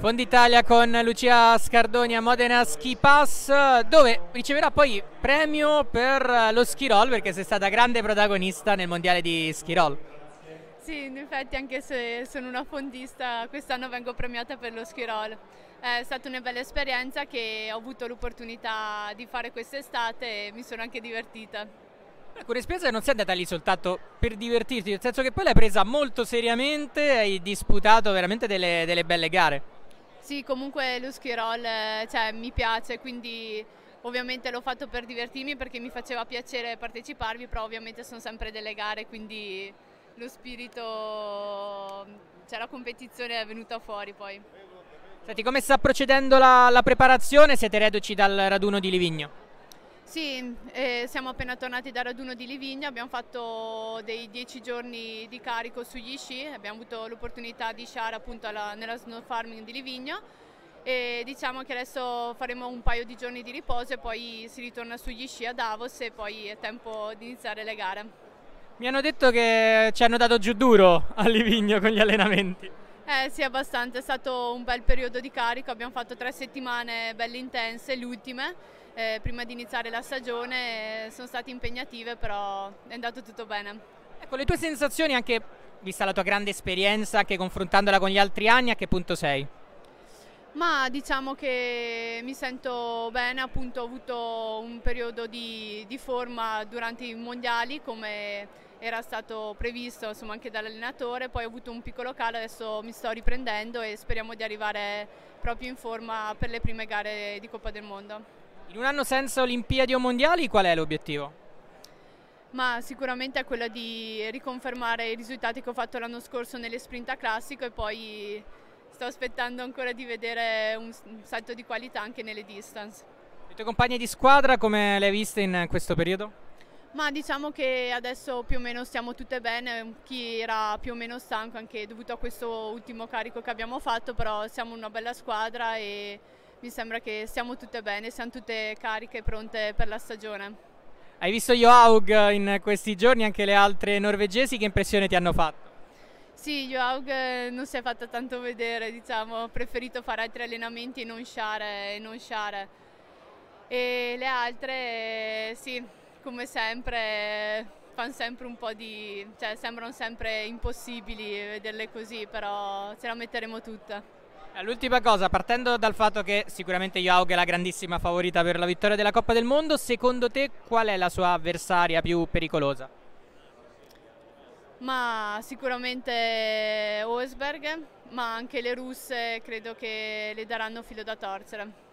Fondi Italia con Lucia Scardoni a Modena Ski Pass dove riceverà poi premio per lo ski roll perché sei stata grande protagonista nel mondiale di ski roll. Sì, in effetti anche se sono una fondista quest'anno vengo premiata per lo ski roll. È stata una bella esperienza che ho avuto l'opportunità di fare quest'estate e mi sono anche divertita. Un'esperienza non sei andata lì soltanto per divertirti, nel senso che poi l'hai presa molto seriamente e hai disputato veramente delle, delle belle gare. Sì, comunque lo ski roll cioè, mi piace, quindi ovviamente l'ho fatto per divertirmi perché mi faceva piacere parteciparvi, però ovviamente sono sempre delle gare, quindi lo spirito, cioè la competizione è venuta fuori poi. Senti, come sta procedendo la, la preparazione? Siete reduci dal raduno di Livigno? Sì, eh, siamo appena tornati dal raduno di Livigno, abbiamo fatto dei dieci giorni di carico sugli sci, abbiamo avuto l'opportunità di sciare appunto alla, nella snow farming di Livigno e diciamo che adesso faremo un paio di giorni di riposo e poi si ritorna sugli sci a Davos e poi è tempo di iniziare le gare. Mi hanno detto che ci hanno dato giù duro a Livigno con gli allenamenti. Eh sì, abbastanza, è stato un bel periodo di carico, abbiamo fatto tre settimane belle intense, le ultime eh, prima di iniziare la stagione eh, sono state impegnative però è andato tutto bene. Ecco, le tue sensazioni anche vista la tua grande esperienza, anche confrontandola con gli altri anni, a che punto sei? Ma diciamo che mi sento bene, appunto ho avuto un periodo di, di forma durante i mondiali come era stato previsto insomma, anche dall'allenatore, poi ho avuto un piccolo calo, adesso mi sto riprendendo e speriamo di arrivare proprio in forma per le prime gare di Coppa del Mondo. In un anno senza Olimpiadi o Mondiali qual è l'obiettivo? Ma sicuramente è quello di riconfermare i risultati che ho fatto l'anno scorso nelle sprint a classico e poi sto aspettando ancora di vedere un salto di qualità anche nelle distance. Le tue compagne di squadra come le hai viste in questo periodo? Ma diciamo che adesso più o meno stiamo tutte bene, chi era più o meno stanco anche dovuto a questo ultimo carico che abbiamo fatto, però siamo una bella squadra e mi sembra che stiamo tutte bene, siamo tutte cariche e pronte per la stagione. Hai visto Johaug in questi giorni, anche le altre norvegesi, che impressione ti hanno fatto? Sì, Johaug eh, non si è fatta tanto vedere, diciamo, ho preferito fare altri allenamenti e non sciare. E, non sciare. e le altre, sì, come sempre, fanno sempre un po' di... cioè sembrano sempre impossibili vederle così, però ce la metteremo tutta. Eh, l'ultima cosa, partendo dal fatto che sicuramente Joao è la grandissima favorita per la vittoria della Coppa del Mondo, secondo te qual è la sua avversaria più pericolosa? Ma sicuramente Osberg, ma anche le russe credo che le daranno filo da torcere.